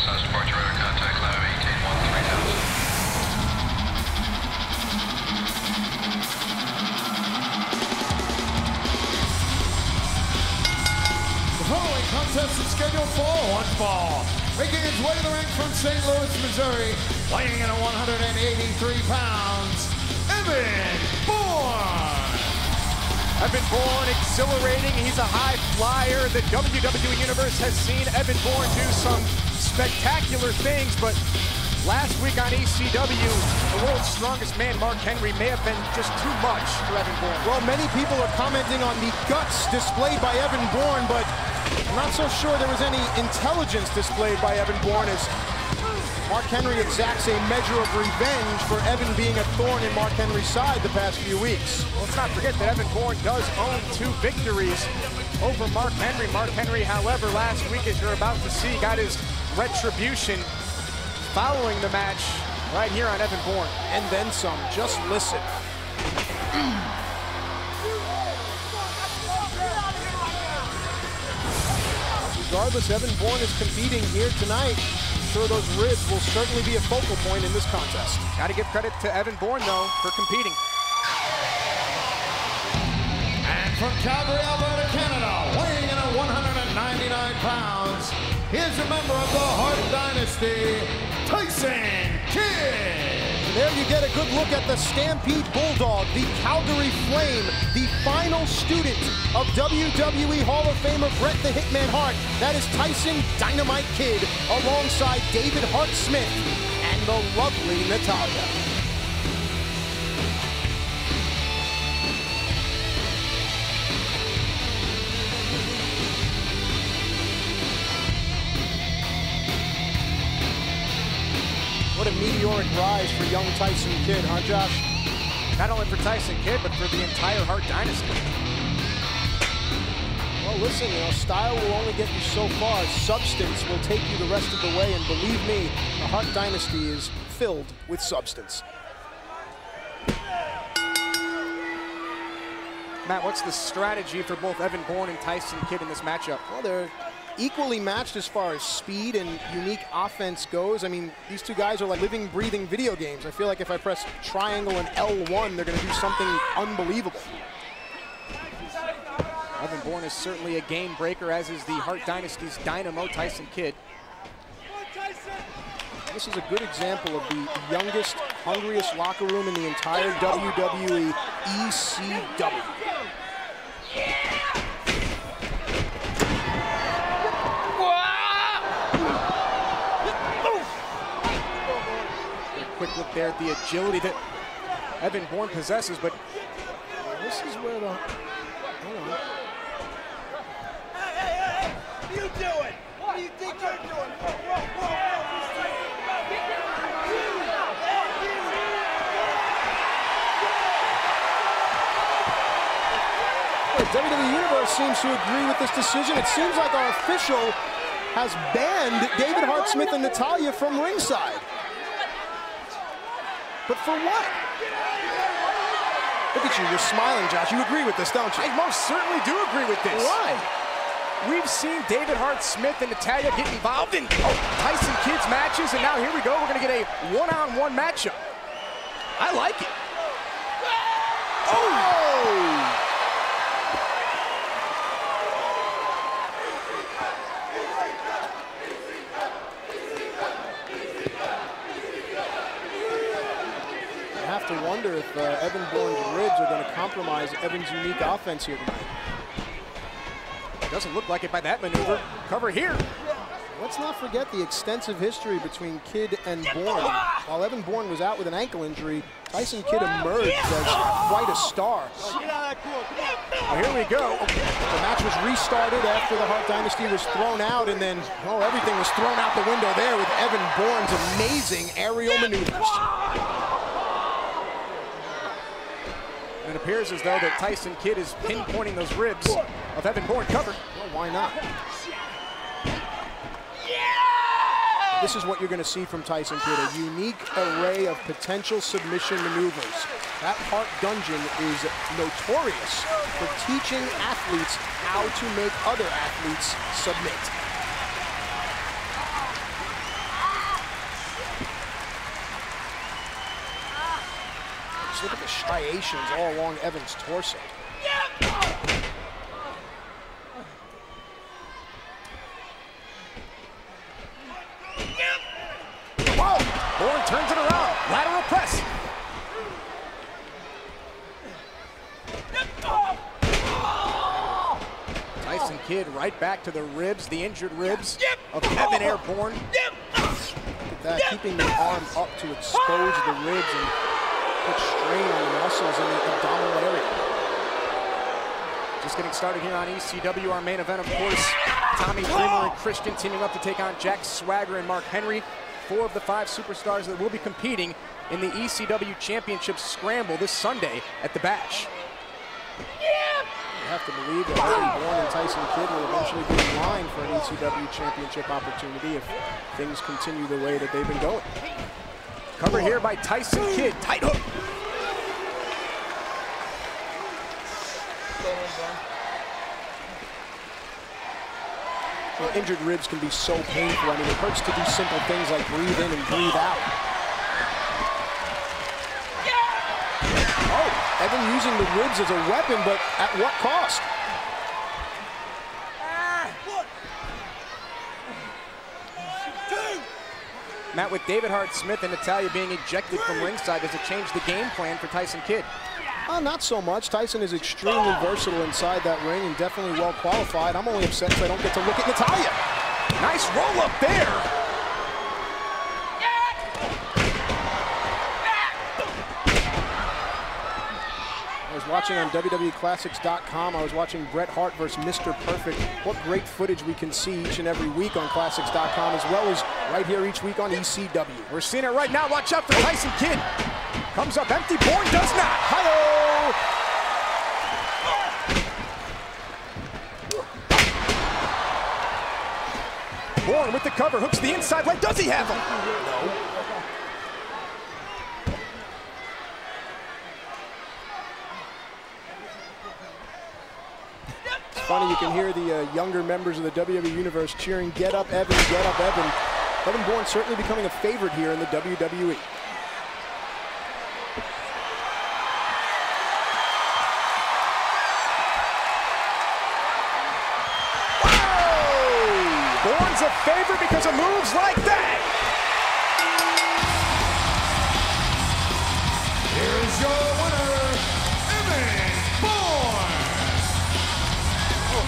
size departure radar contact, climb maintain 3000. The following contest is scheduled for one fall. Making his way to the ring from St. Louis, Missouri, weighing in at 183 pounds, Evan Bourne. Evan Bourne, exhilarating. He's a high flyer. The WWE Universe has seen Evan Bourne do some spectacular things, but last week on ECW, the world's strongest man, Mark Henry, may have been just too much for Evan Bourne. Well, many people are commenting on the guts displayed by Evan Bourne, but I'm not so sure there was any intelligence displayed by Evan Bourne as Mark Henry exacts a measure of revenge for Evan being a thorn in Mark Henry's side the past few weeks. Well, let's not forget that Evan Bourne does own two victories over Mark Henry. Mark Henry, however, last week, as you're about to see, got his retribution following the match right here on Evan Bourne. And then some. Just listen. Regardless, Evan Bourne is competing here tonight. I'm sure those ribs will certainly be a focal point in this contest. Got to give credit to Evan Bourne, though, for competing. And from Calgary, Alberta, Canada, here's a member of the Hart Dynasty, Tyson Kidd. There you get a good look at the Stampede Bulldog, the Calgary Flame, the final student of WWE Hall of Famer Bret the Hitman Hart. That is Tyson Dynamite Kidd alongside David Hart Smith and the lovely Natalya. Meteoric rise for young Tyson Kidd, huh, Josh? Not only for Tyson Kidd, but for the entire Hart Dynasty. Well, listen, you know, style will only get you so far. Substance will take you the rest of the way, and believe me, the Hart Dynasty is filled with substance. Matt, what's the strategy for both Evan Bourne and Tyson Kidd in this matchup? Well, they're equally matched as far as speed and unique offense goes. I mean, these two guys are like living, breathing video games. I feel like if I press triangle and L1, they're going to do something unbelievable. Evan Bourne is certainly a game breaker, as is the Hart Dynasty's dynamo, Tyson Kidd. This is a good example of the youngest, hungriest locker room in the entire WWE ECW. A quick look there at the agility that Evan Bourne possesses, but This is where the. Hold on. Hey, hey, hey! What are you doing? What do you think you're doing? Whoa, whoa, whoa, The WWE Universe seems to agree with this decision. It seems like our official has banned David Hart Smith and Natalya from ringside. But for what? Look at you, you're smiling, Josh. You agree with this, don't you? I most certainly do agree with this. Why? We've seen David Hart Smith and Natalya get involved in oh, Tyson Kidd's matches, and now here we go. We're going to get a one-on-one matchup. I like it. Oh! I have to wonder if uh, Evan Bourne's ribs are going to compromise Evan's unique offense here tonight. Doesn't look like it by that maneuver. Cover here. Let's not forget the extensive history between Kidd and Bourne. While Evan Bourne was out with an ankle injury, Tyson Kidd emerged as quite a star. Well, here we go. The match was restarted after the Hart Dynasty was thrown out, and then, oh, everything was thrown out the window there with Evan Bourne's amazing aerial maneuvers. It appears as though that Tyson Kidd is pinpointing those ribs of Evan Bourne covered. Well, why not? This is what you're going to see from Tyson Kidd, a unique array of potential submission maneuvers. That Hart Dungeon is notorious for teaching athletes how to make other athletes submit. Just look at the striations all along Evan's torso. Whoa! Bourne turns it around. Lateral press. Tyson Kidd right back to the ribs, the injured ribs of Evan Air Bourne. That keeping the arm up to expose the ribs and strain on the muscles in the abdominal area. Just getting started here on ECW. Our main event, of course, Tommy Dreamer and Christian teaming up to take on Jack Swagger and Mark Henry. Four of the five superstars that will be competing in the ECW Championship Scramble this Sunday at the Bash. You have to believe that Evan Bourne and Tyson Kidd will eventually be in line for an ECW championship opportunity if things continue the way that they've been going. Cover here by Tyson Kidd. Tight hook. Well, injured ribs can be so painful. I mean, it hurts to do simple things like breathe in and breathe out. Oh, Evan using the ribs as a weapon, but at what cost? Matt, with David Hart Smith and Natalya being ejected from ringside, does it change the game plan for Tyson Kidd? Uh, not so much. Tyson is extremely versatile inside that ring and definitely well qualified. I'm only upset because I don't get to look at Natalya. Nice roll up there. Watching on WWEClassics.com. I was watching Bret Hart versus Mr. Perfect. What great footage we can see each and every week on Classics.com, as well as right here each week on ECW. We're seeing it right now. Watch out for Tyson Kidd. Comes up empty. Bourne does not. Hi-oh! Bourne with the cover. Hooks the inside leg. Does he have him? No. Funny, you can hear the uh, younger members of the WWE Universe cheering, get up Evan, get up Evan. Evan Bourne certainly becoming a favorite here in the. WWE. Bourne's a favorite because of moves like that.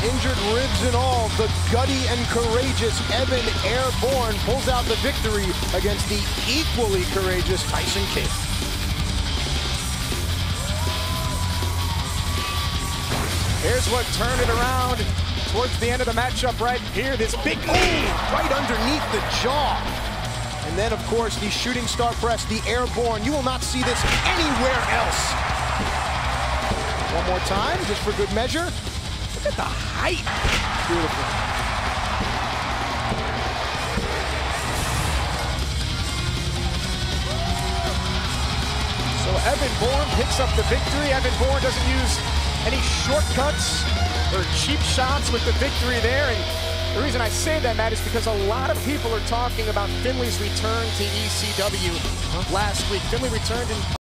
Injured ribs and all, the gutty and courageous Evan Air Bourne pulls out the victory against the equally courageous Tyson Kidd. Here's what turned it around towards the end of the matchup right here. This big move. right underneath the jaw. And then, of course, the shooting star press, the Air Bourne. You will not see this anywhere else. One more time, just for good measure. Look at the height. Beautiful. So Evan Bourne picks up the victory. Evan Bourne doesn't use any shortcuts or cheap shots with the victory there. And the reason I say that, Matt, is because a lot of people are talking about Finlay's return to ECW last week. Finley returned in